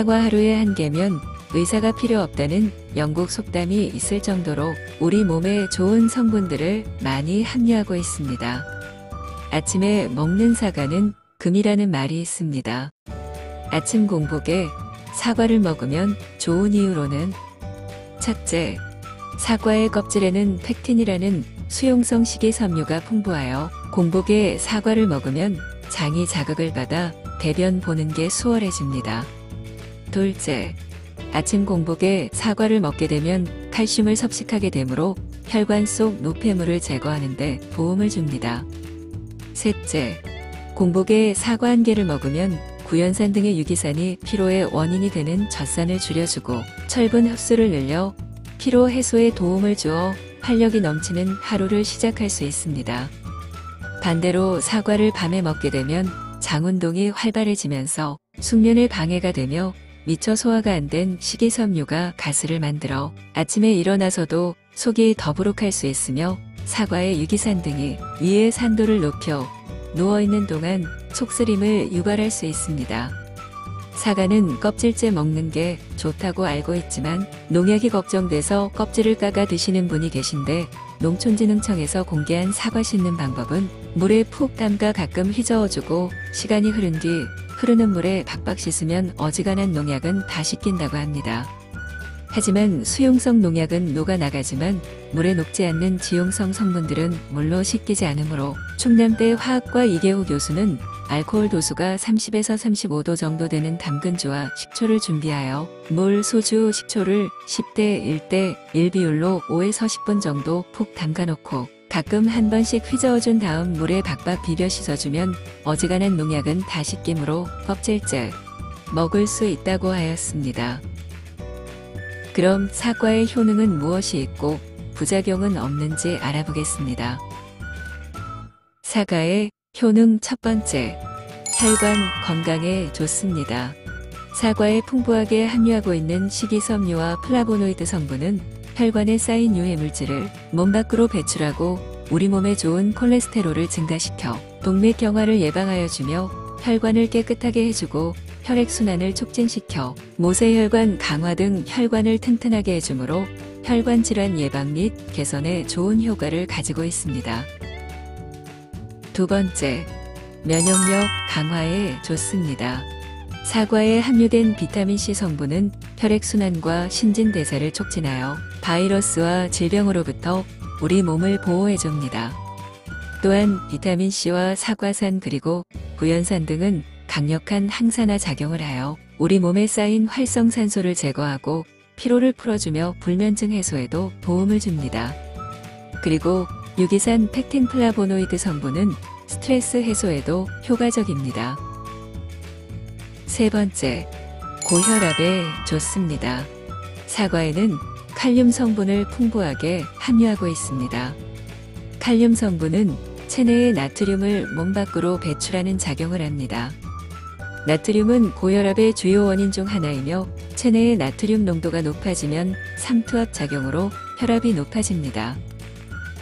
사과 하루에 한 개면 의사가 필요 없다는 영국 속담이 있을 정도로 우리 몸에 좋은 성분들을 많이 함유하고 있습니다. 아침에 먹는 사과는 금이라는 말이 있습니다. 아침 공복에 사과를 먹으면 좋은 이유로는 첫째, 사과의 껍질에는 팩틴이라는 수용성 식이섬유가 풍부하여 공복에 사과를 먹으면 장이 자극을 받아 대변 보는 게 수월해집니다. 둘째, 아침 공복에 사과를 먹게 되면 칼슘을 섭식하게 되므로 혈관 속 노폐물을 제거하는데 도움을 줍니다. 셋째, 공복에 사과 한 개를 먹으면 구연산 등의 유기산이 피로의 원인이 되는 젖산을 줄여주고 철분 흡수를 늘려 피로 해소에 도움을 주어 활력이 넘치는 하루를 시작할 수 있습니다. 반대로 사과를 밤에 먹게 되면 장 운동이 활발해지면서 숙면에 방해가 되며 미처 소화가 안 된 식이섬유가 가스를 만들어 아침에 일어나서도 속이 더부룩할 수 있으며 사과의 유기산 등이 위의 산도를 높여 누워있는 동안 속쓰림을 유발할 수 있습니다. 사과는 껍질째 먹는 게 좋다고 알고 있지만 농약이 걱정돼서 껍질을 까가 드시는 분이 계신데 농촌진흥청에서 공개한 사과 씻는 방법은 물에 푹 담가 가끔 휘저어주고 시간이 흐른 뒤 흐르는 물에 박박 씻으면 어지간한 농약은 다 씻긴다고 합니다. 하지만 수용성 농약은 녹아나가지만 물에 녹지 않는 지용성 성분들은 물로 씻기지 않으므로 충남대 화학과 이계호 교수는 알코올 도수가 30에서 35도 정도 되는 담근주와 식초를 준비하여 물, 소주, 식초를 10대 1대 1 비율로 5에서 10분 정도 푹 담가 놓고 가끔 한 번씩 휘저어준 다음 물에 박박 비벼 씻어주면 어지간한 농약은 다 씻기므로 껍질째 먹을 수 있다고 하였습니다. 그럼 사과의 효능은 무엇이 있고 부작용은 없는지 알아보겠습니다. 사과의 효능 첫 번째, 혈관 건강에 좋습니다. 사과에 풍부하게 함유하고 있는 식이섬유와 플라보노이드 성분은 혈관에 쌓인 유해 물질을 몸 밖으로 배출하고 우리 몸에 좋은 콜레스테롤을 증가시켜 동맥경화를 예방하여 주며 혈관을 깨끗하게 해주고 혈액순환을 촉진시켜 모세혈관 강화 등 혈관을 튼튼하게 해주므로 혈관 질환 예방 및 개선에 좋은 효과를 가지고 있습니다. 두 번째, 면역력 강화에 좋습니다. 사과에 함유된 비타민C 성분은 혈액순환과 신진대사를 촉진하여 바이러스와 질병으로부터 우리 몸을 보호해줍니다. 또한 비타민C와 사과산 그리고 구연산 등은 강력한 항산화 작용을 하여 우리 몸에 쌓인 활성산소를 제거하고 피로를 풀어주며 불면증 해소에도 도움을 줍니다. 그리고 유기산 펙틴 플라보노이드 성분은 스트레스 해소에도 효과적입니다. 세 번째, 고혈압에 좋습니다. 사과에는 칼륨 성분을 풍부하게 함유하고 있습니다. 칼륨 성분은 체내의 나트륨을 몸 밖으로 배출하는 작용을 합니다. 나트륨은 고혈압의 주요 원인 중 하나이며 체내의 나트륨 농도가 높아지면 삼투압 작용으로 혈압이 높아집니다.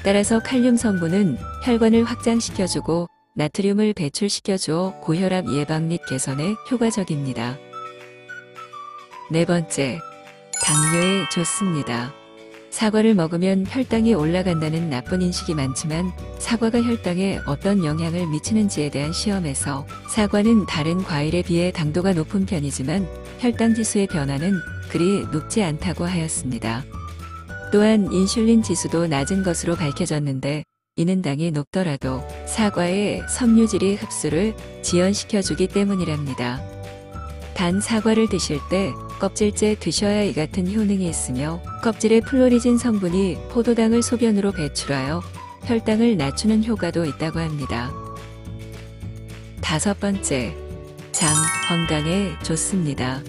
따라서 칼륨 성분은 혈관을 확장시켜주고 나트륨을 배출시켜주어 고혈압 예방 및 개선에 효과적입니다. 네 번째, 당뇨에 좋습니다. 사과를 먹으면 혈당이 올라간다는 나쁜 인식이 많지만 사과가 혈당에 어떤 영향을 미치는지에 대한 시험에서 사과는 다른 과일에 비해 당도가 높은 편이지만 혈당 지수의 변화는 그리 높지 않다고 하였습니다. 또한 인슐린 지수도 낮은 것으로 밝혀졌는데 이는 당이 높더라도 사과의 섬유질이 흡수를 지연시켜주기 때문이랍니다. 단 사과를 드실 때 껍질째 드셔야 이 같은 효능이 있으며 껍질의 플로리진 성분이 포도당을 소변으로 배출하여 혈당을 낮추는 효과도 있다고 합니다. 다섯 번째, 장 건강에 좋습니다.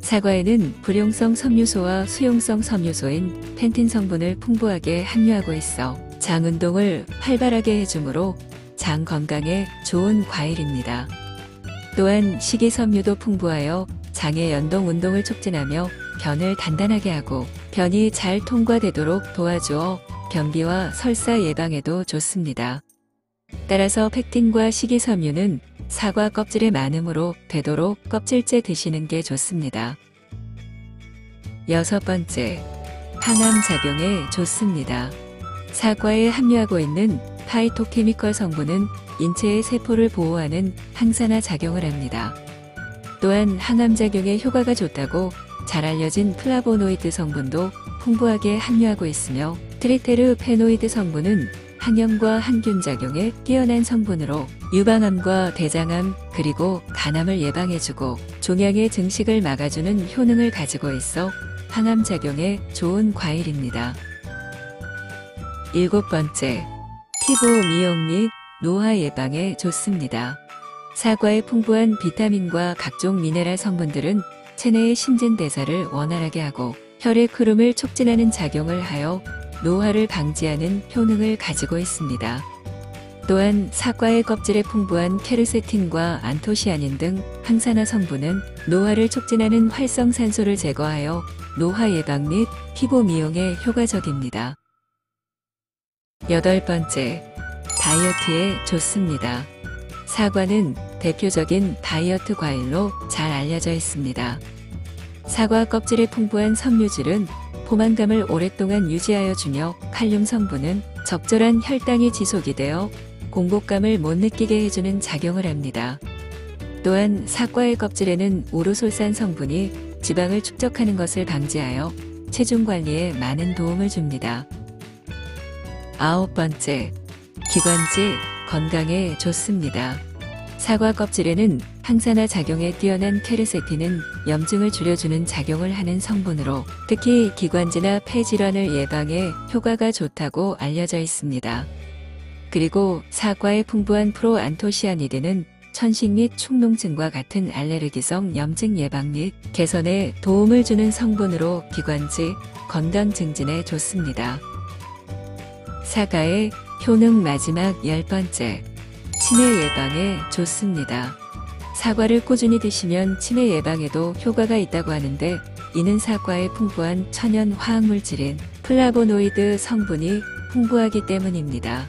사과에는 불용성 섬유소와 수용성 섬유소인 펜틴 성분을 풍부하게 함유하고 있어 장 운동을 활발하게 해주므로 장 건강에 좋은 과일입니다. 또한 식이섬유도 풍부하여 장의 연동 운동을 촉진하며 변을 단단하게 하고 변이 잘 통과되도록 도와주어 변비와 설사 예방에도 좋습니다. 따라서 팩틴과 식이섬유는 사과 껍질에 많으므로 되도록 껍질째 드시는 게 좋습니다. 여섯 번째, 항암 작용에 좋습니다. 사과에 함유하고 있는 파이토케미컬 성분은 인체의 세포를 보호하는 항산화 작용을 합니다. 또한 항암 작용에 효과가 좋다고 잘 알려진 플라보노이드 성분도 풍부하게 함유하고 있으며 트리테르페노이드 성분은 항염과 항균 작용에 뛰어난 성분으로 유방암과 대장암 그리고 간암을 예방해주고 종양의 증식을 막아주는 효능을 가지고 있어 항암 작용에 좋은 과일입니다. 일곱 번째, 피부 미용 및 노화 예방에 좋습니다. 사과의 풍부한 비타민과 각종 미네랄 성분들은 체내의 신진대사를 원활하게 하고 혈액 흐름을 촉진하는 작용을 하여 노화를 방지하는 효능을 가지고 있습니다. 또한 사과의 껍질에 풍부한 케르세틴과 안토시아닌 등 항산화 성분은 노화를 촉진하는 활성산소를 제거하여 노화 예방 및 피부 미용에 효과적입니다. 여덟 번째, 다이어트에 좋습니다. 사과는 대표적인 다이어트 과일로 잘 알려져 있습니다. 사과 껍질에 풍부한 섬유질은 포만감을 오랫동안 유지하여 주며 칼륨 성분은 적절한 혈당이 지속이 되어 공복감을 못 느끼게 해주는 작용을 합니다. 또한 사과의 껍질에는 우로솔산 성분이 지방을 축적하는 것을 방지하여 체중 관리에 많은 도움을 줍니다. 아홉 번째, 기관지 건강에 좋습니다. 사과 껍질에는 항산화 작용에 뛰어난 케르세틴은 염증을 줄여주는 작용을 하는 성분으로 특히 기관지나 폐 질환을 예방에 효과가 좋다고 알려져 있습니다. 그리고 사과의 풍부한 프로안토시아니드는 천식 및 축농증과 같은 알레르기성 염증 예방 및 개선에 도움을 주는 성분으로 기관지 건강 증진에 좋습니다. 사과의 효능 마지막 열 번째. 치매 예방에 좋습니다. 사과를 꾸준히 드시면 치매 예방에도 효과가 있다고 하는데 이는 사과의 풍부한 천연 화학물질인 플라보노이드 성분이 풍부하기 때문입니다.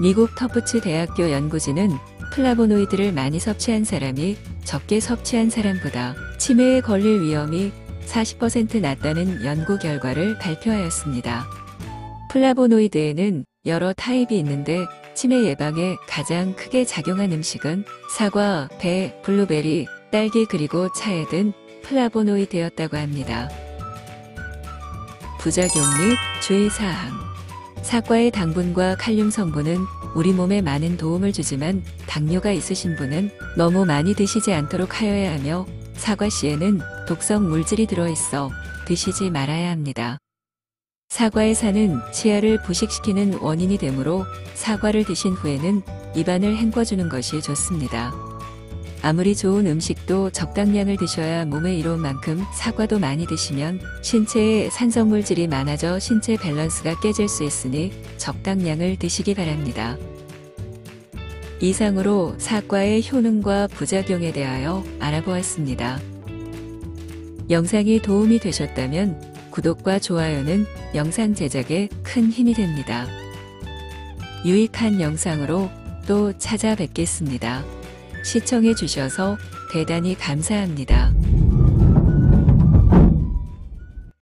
미국 터프츠 대학교 연구진은 플라보노이드를 많이 섭취한 사람이 적게 섭취한 사람보다 치매에 걸릴 위험이 40% 낮다는 연구 결과를 발표하였습니다. 플라보노이드에는 여러 타입이 있는데 치매 예방에 가장 크게 작용한 음식은 사과, 배, 블루베리, 딸기 그리고 차에 든 플라보노이드였다고 합니다. 부작용 및 주의사항 사과의 당분과 칼륨 성분은 우리 몸에 많은 도움을 주지만 당뇨가 있으신 분은 너무 많이 드시지 않도록 하여야 하며 사과 씨에는 독성 물질이 들어있어 드시지 말아야 합니다. 사과의 산은 치아를 부식시키는 원인이 되므로 사과를 드신 후에는 입안을 헹궈주는 것이 좋습니다. 아무리 좋은 음식도 적당량을 드셔야 몸에 이로운 만큼 사과도 많이 드시면 신체에 산성물질이 많아져 신체 밸런스가 깨질 수 있으니 적당량을 드시기 바랍니다. 이상으로 사과의 효능과 부작용에 대하여 알아보았습니다. 영상이 도움이 되셨다면 구독과 좋아요는 영상 제작에 큰 힘이 됩니다. 유익한 영상으로 또 찾아뵙겠습니다. 시청해 주셔서 대단히 감사합니다.